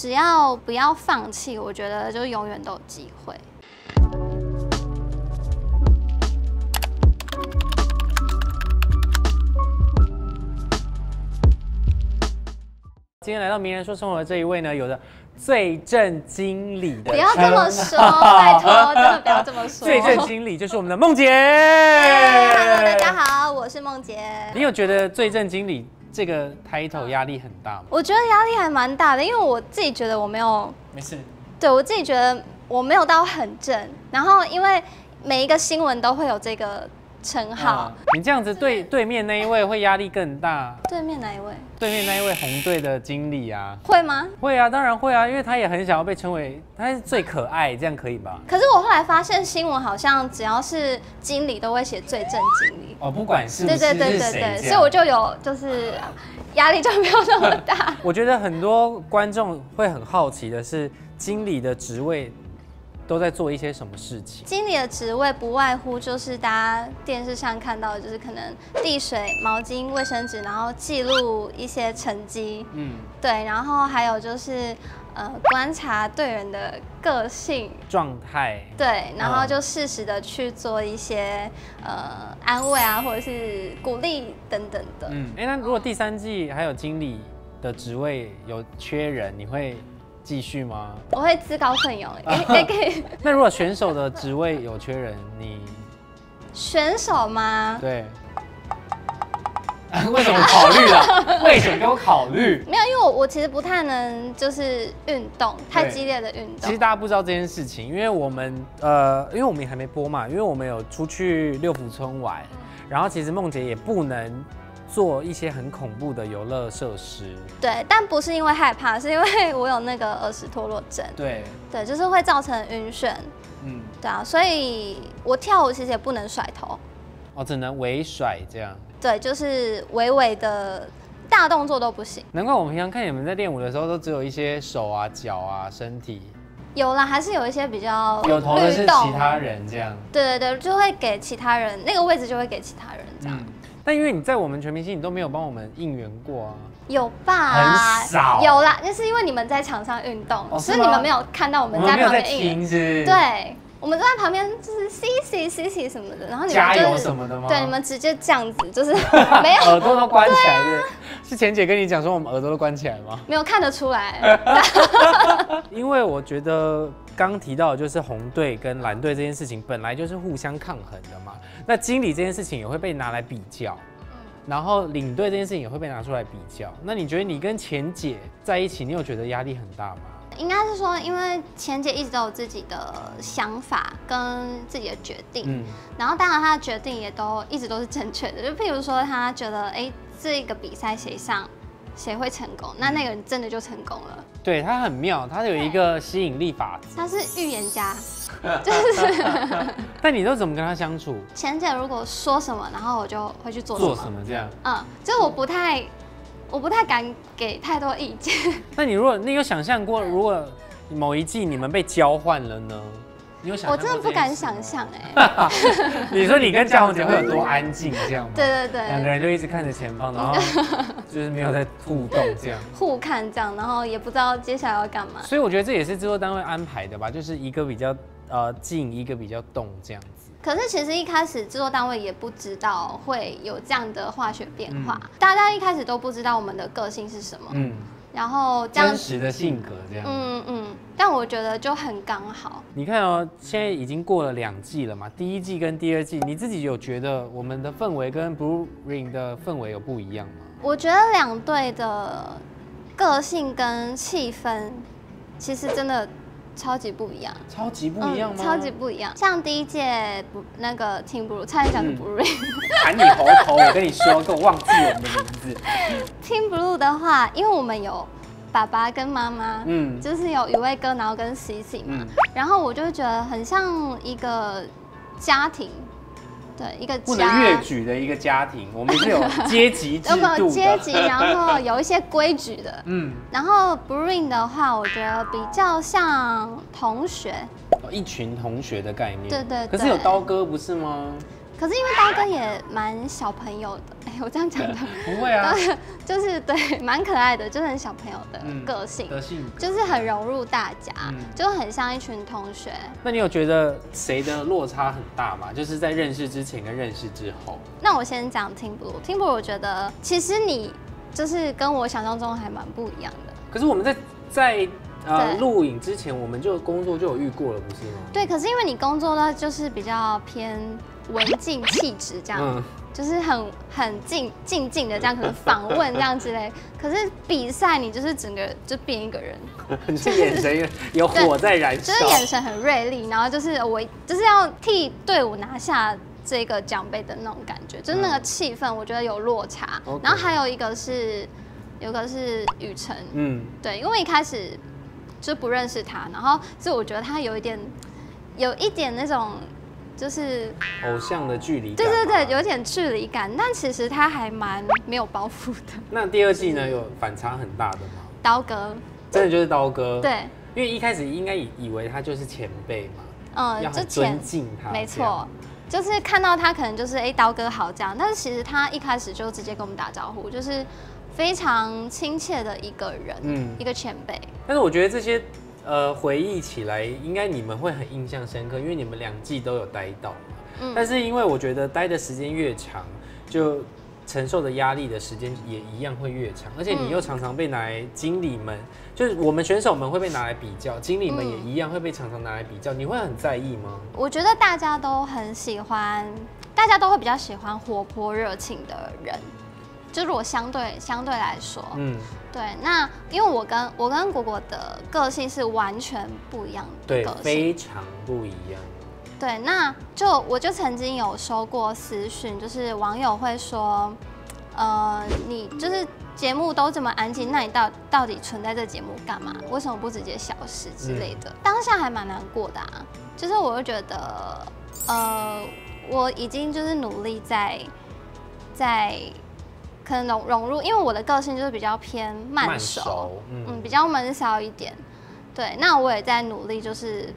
只要不要放弃，我觉得就永远都有机会。今天来到名人说生活的这一位呢，有着最正经理的不要这么称说，拜托，真的不要这么说。最正经理就是我们的梦洁。Hello，大家好，我是梦洁。你有觉得最正经理这个 title 压力很大吗？我觉得压力还蛮大的，因为我自己觉得我没有，没事，对我自己觉得我没有到很正。然后因为每一个新闻都会有这个称号，嗯你这样子对对面那一位会压力更大。对面哪一位对面那一位红队的经理啊，会吗？会啊，当然会啊，因为他也很想要被称为他是最可爱，这样可以吧？可是我后来发现新闻好像只要是经理都会写最正经理。哦，不管是不对是对对对对，所以我就有就是压力就没有那么大。我觉得很多观众会很好奇的是，经理的职位都在做一些什么事情？经理的职位不外乎就是大家电视上看到的，就是可能递水、毛巾、卫生纸，然后记录一些成绩，嗯，对，然后还有就是呃观察队员的个性，状态。对，然嗯后就适时的去做一些呃安慰啊，或者是鼓励等等的。嗯，哎、那如果第三季还有经理的职位有缺人，你会继续吗？我会自告奋勇，可以那如果选手的职位有缺人，你选手吗？对？为什么考虑了？为什么给我考虑？没有，因为我我其实不太能就是运动太激烈的运动。其实大家不知道这件事情，因为我们呃，因为我们也还没播嘛，因为我们有出去六福村玩，然后其实梦姐也不能做一些很恐怖的游乐设施。对，但不是因为害怕，是因为我有那个耳石脱落症，对，对，就是会造成晕眩，嗯，对啊，所以我跳舞其实也不能甩头，哦，只能微甩这样。对，就是微微的大动作都不行。难怪我平常看你们在练舞的时候，都只有一些手啊、脚啊、身体，有啦，还是有一些比较有头的是其他，人这样。对对对，就会给其他人那个位置就会给其他人这样。嗯，但因为你在我们全明星，你都没有帮我们应援过啊。有吧？很少有啦，那是因为你们在场上运动，哦是所以你们没有看到我们在没有在旁边应援。是是？，对，我们都在旁边就是 C C C C 什么的，然后你们加油就是什么的吗？对，你们直接这样子，就是 没有耳朵都关起来的。是钱姐跟你讲说我们耳朵都关起来吗？没有看得出来。因为我觉得刚提到的就是红队跟蓝队这件事情本来就是互相抗衡的嘛。那经理这件事情也会被拿来比较，然后领队这件事情也会被拿出来比较。那你觉得你跟钱姐在一起，你有觉得压力很大吗？应该是说，因为钱姐一直都有自己的想法跟自己的决定，嗯，然后当然她的决定也都一直都是正确的。就譬如说，她觉得哎、这个比赛谁上谁会成功，那那个人真的就成功了。对，她很妙，她有一个吸引力法则。她是预言家，就是 但你都怎么跟她相处？钱姐如果说什么，然后我就会去做什么。做什么这样？嗯，就是我不太，我不太敢给太多意见。那你如果你有想象过，如果某一季你们被交换了呢？你有想我真的不敢想象哎、你说你跟嘉宏姐会有多安静这样吗？对对对，两个人就一直看着前方，然后 就是没有在互动这样。互看这样，然后也不知道接下来要干嘛。所以我觉得这也是制作单位安排的吧，就是一个比较呃静，一个比较动这样子。可是其实一开始制作单位也不知道会有这样的化学变化，嗯大家一开始都不知道我们的个性是什么，嗯，然后这样真，实的性格这样。嗯嗯，但我觉得就很刚好。你看哦，现在已经过了两季了嘛，第一季跟第二季，你自己有觉得我们的氛围跟 Blue Ring 的氛围有不一样吗？我觉得两队的个性跟气氛其实真的超级不一样。超级不一样吗？嗯超级不一样。像第一届不那个 Team Blue，差点讲嗯成 Blue、喊你头头，我跟你说，给我忘记我们的名字。Team Blue 的话，因为我们有爸爸跟妈妈，嗯就是有一位哥，然后跟 CC 嘛，嗯，然后我就觉得很像一个家庭，对，一个不能。越矩的一个家庭，我们是有 阶级制度的。有阶级，然后有一些规矩的。嗯，然后 Bring 的话，我觉得比较像同学，一群同学的概念。对对可是有刀哥不是吗？可是因为刀哥也蛮小朋友的，哎，我这样讲的，不会啊，就是对，蛮可爱的，就是很小朋友的个性，个性就是很融入大家，就很像一群同学。那你有觉得谁的落差很大吗？就是在认识之前跟认识之后？那我先讲听不听不，我觉得其实你就是跟我想象中还蛮不一样的。可是我们在在。呃，录影之前我们就工作就有遇过了，不是吗？对，可是因为你工作呢，就是比较偏文静气质这样，就是很很静静静的这样，可能访问这样之类。可是比赛你就是整个就变一个人，就眼神有 火在燃烧，就是眼神很锐利，然后就是我就是要替队伍拿下这个奖杯的那种感觉，就是那个气氛，我觉得有落差。然后还有一个是，有个是雨辰，嗯，对，因为一开始。就不认识他，然后就我觉得他有一点，有一点那种，就是偶像的距离。对对对，有点距离感，但其实他还蛮没有包袱的。那第二季呢，有反差很大的吗？刀哥，真的就是刀哥。对，因为一开始应该以以为他就是前辈嘛，嗯，要尊敬他。没错，就是看到他可能就是哎刀哥好这样，但是其实他一开始就直接跟我们打招呼，就是。非常亲切的一个人，嗯，一个前辈。但是我觉得这些，呃，回忆起来，应该你们会很印象深刻，因为你们两季都有待到嘛。嗯。但是因为我觉得待的时间越长，就承受的压力的时间也一样会越长，而且你又常常被拿来经理们，就是我们选手们会被拿来比较，经理们也一样会被常常拿来比较，你会很在意吗？我觉得大家都很喜欢，大家都会比较喜欢活泼热情的人。就如果相对相对来说，嗯，对，那因为我跟我跟果果的个性是完全不一样的，对，非常不一样。对，那就我就曾经有收过私讯，就是网友会说，呃，你就是节目都这么安静，那你到到底存在这节目干嘛？为什么不直接消失之类的？当下还蛮难过的啊，就是我就觉得，呃，我已经就是努力在在。可能融融入，因为我的个性就是比较偏慢熟，嗯，比较闷骚一点。对，那我也在努力，就是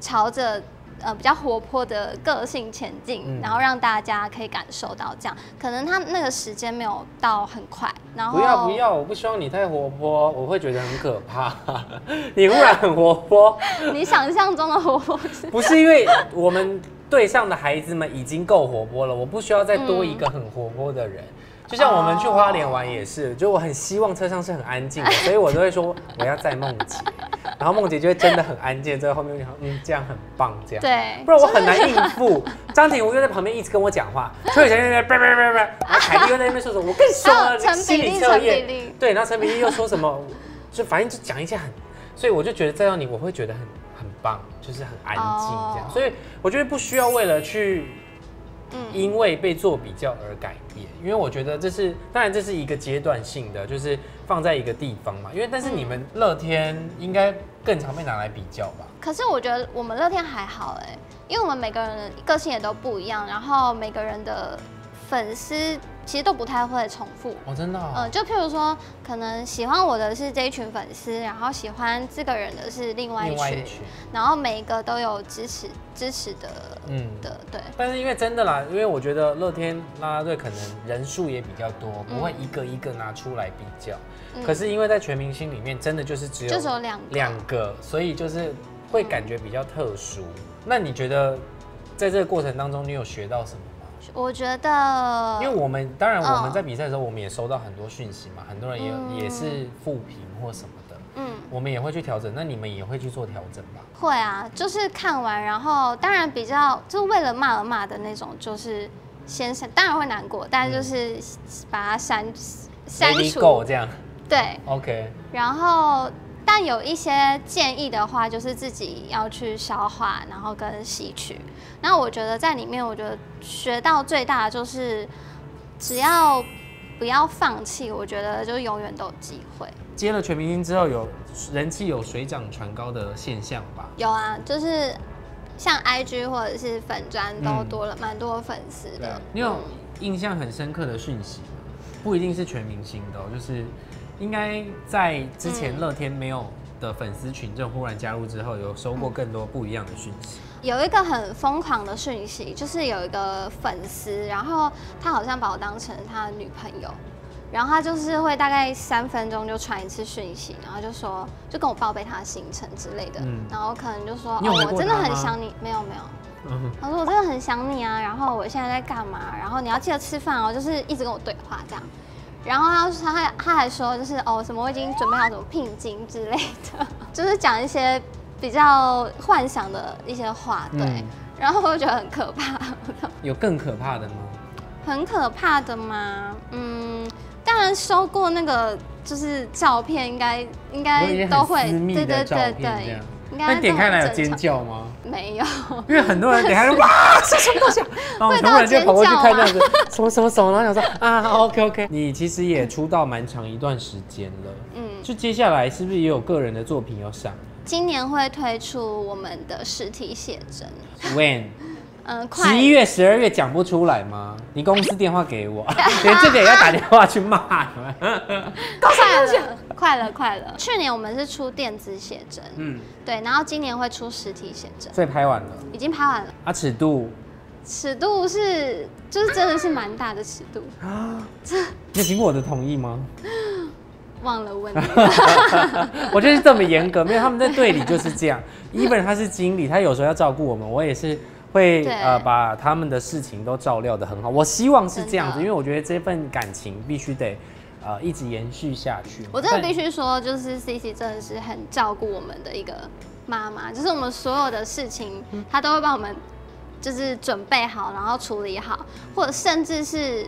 朝着呃比较活泼的个性前进，然后让大家可以感受到这样。可能他那个时间没有到很快，然后不要不要，我不希望你太活泼，我会觉得很可怕。你忽然很活泼，你想象中的活泼不是因为我们对象的孩子们已经够活泼了，我不需要再多一个很活泼的人。就像我们去花莲玩也是，就我很希望车上是很安静的，所以我都会说 我要载梦姐，然后梦姐就会真的很安静，在后面嗯这样很棒这样，对，不然我很难应付。张庭武又在旁边一直跟我讲话，邱雨辰在那边叭叭叭叭，然后凯莉又在那边说什么，我跟你说 心理测验，对，然后陈比利又说什么，就反正就讲一些很，所以我就觉得载到你我会觉得很很棒，就是很安静这样，所以我觉得不需要为了去。因为被做比较而改变，因为我觉得这是当然这是一个阶段性的，就是放在一个地方嘛。因为但是你们乐天应该更常被拿来比较吧？可是我觉得我们乐天还好哎，因为我们每个人个性也都不一样，然后每个人的粉丝。其实都不太会重复哦，真的。嗯，就譬如说，可能喜欢我的是这一群粉丝，然后喜欢这个人的是另外一群，然后每一个都有支持支持的，嗯的对。但是因为真的啦，因为我觉得乐天啦啦队可能人数也比较多，不会一个一个拿出来比较。可是因为在全明星里面，真的就是只有就只有两两个，所以就是会感觉比较特殊。那你觉得在这个过程当中，你有学到什么？我觉得，因为我们当然我们在比赛的时候，我们也收到很多讯息嘛，很多人也也是负评或什么的，嗯，我们也会去调整。那你们也会去做调整吧？会啊，就是看完，然后当然比较就为了骂而骂的那种，就是先删，当然会难过，但就是把它删删除这样。对，OK。然后。但有一些建议的话，就是自己要去消化，然后跟吸取。那我觉得在里面，我觉得学到最大的就是，只要不要放弃，我觉得就永远都有机会。接了全明星之后，有人气有水涨船高的现象吧？有啊，就是像 IG 或者是粉砖都多了蛮多粉丝的。你有印象很深刻的讯息吗？不一定是全明星的，就是。应该在之前乐天没有的粉丝群众忽然加入之后，有收过更多不一样的讯息。有一个很疯狂的讯息，就是有一个粉丝，然后他好像把我当成他的女朋友，然后他就是会大概三分钟就传一次讯息，然后就说就跟我报备他的行程之类的，嗯然后可能就说哦，我真的很想你，没有没有。嗯，他说我真的很想你啊，然后我现在在干嘛？然后你要记得吃饭哦，就是一直跟我对话这样。然后他他还他还说就是哦什么我已经准备好什么聘金之类的，就是讲一些比较幻想的一些话，对。嗯然后我就觉得很可怕，有更可怕的吗？很可怕的吗？嗯，当然收过那个就是照片，应该应该都会私密的照片这样应那该你点开来有？尖叫吗？没有，因为很多人点开就哇是 什么东西啊，然后我们全部人就跑过去看这样子什么什么什么，然后想说啊 OK OK，你其实也出道蛮长一段时间了，嗯，就接下来是不是也有个人的作品要上？今年会推出我们的实体写真，？When？嗯，快。十一月、十二月讲不出来吗？你公司电话给我，连这个也要打电话去骂你们。快了，快了，快了。去年我们是出电子写真，嗯，对，然后今年会出实体写真，所以拍完了已经拍完了，啊，尺度尺度是就是真的是蛮大的尺度，你有经过我的同意吗？忘了问你。我就是这么严格，没有他们在队里就是这样。even 他是经理，他有时候要照顾我们，我也是会呃把他们的事情都照料的很好。我希望是这样子，因为我觉得这份感情必须得呃一直延续下去。我真的必须须说，就是 C C 真的是很照顾我们的一个妈妈，就是我们所有的事情，嗯她都会帮我们就是准备好，然后处理好，或者甚至是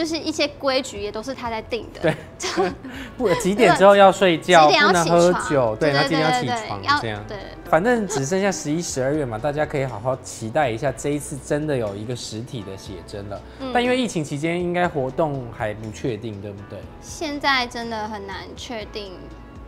就是一些规矩也都是他在定的。对 不几点之后要睡觉，不能喝床？酒，对，那对几点要起床这样。对，反正只剩下十一、十二月嘛，大家可以好好期待一下，这一次真的有一个实体的写真了。嗯但因为疫情期间，应该活动还不确定，对不对？现在真的很难确定，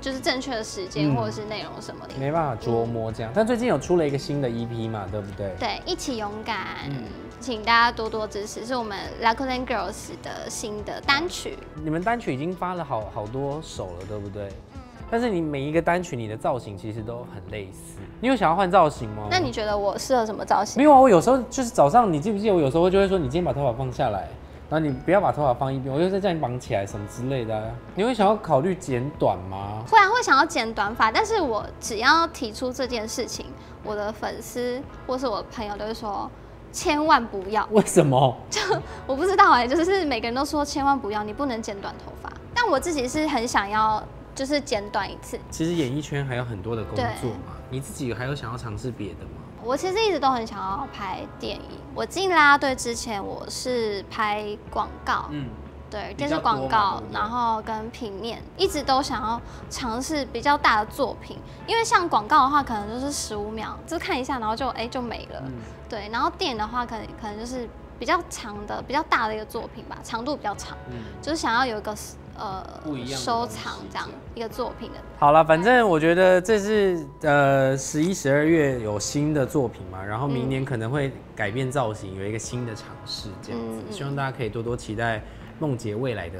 就是正确的时间嗯或者是内容什么的。没办法琢磨这样。但最近有出了一个新的 EP 嘛，对不对？对，一起勇敢，嗯请大家多多支持，是我们 Lakuten Girls 的新的单曲。你们单曲已经发了好好多首了，对不对？嗯但是你每一个单曲，你的造型其实都很类似。你有想要换造型吗？那你觉得我适合什么造型？没有啊？我有时候就是早上，你记不记得我有时候就会说，你今天把头发放下来，然后你不要把头发放一边，我就在叫你绑起来什么之类的啊、你会想要考虑剪短吗？会啊，会想要剪短发，但是我只要提出这件事情，我的粉丝或是我的朋友都会说，千万不要。为什么？就我不知道哎、就是每个人都说千万不要，你不能剪短头发。但我自己是很想要，就是剪短一次。其实演艺圈还有很多的工作嘛，你自己还有想要尝试别的吗？我其实一直都很想要拍电影。我进啦啦队之前，我是拍广告，嗯，对，电视广告然后跟平面，一直都想要尝试比较大的作品。因为像广告的话，可能就是十五秒，就是看一下，然后就哎、就没了。嗯对，然后电影的话，可能可能就是比较长的、比较大的一个作品吧，长度比较长，嗯。就是想要有一个呃不一样收藏这样一个作品的。好了，反正我觉得这是呃十一、十二月有新的作品嘛，然后明年可能会改变造型，有一个新的尝试，这样子。嗯嗯希望大家可以多多期待梦洁未来的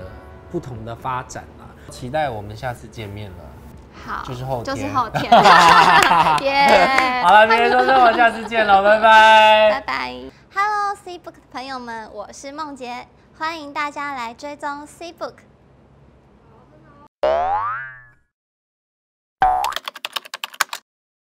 不同的发展啦。期待我们下次见面了。好，就是后天就是后天，耶！好了，明天说这，我们下次见了，拜拜。拜拜。Hello C Book 的朋友们，我是梦洁，欢迎大家来追踪 C Book。you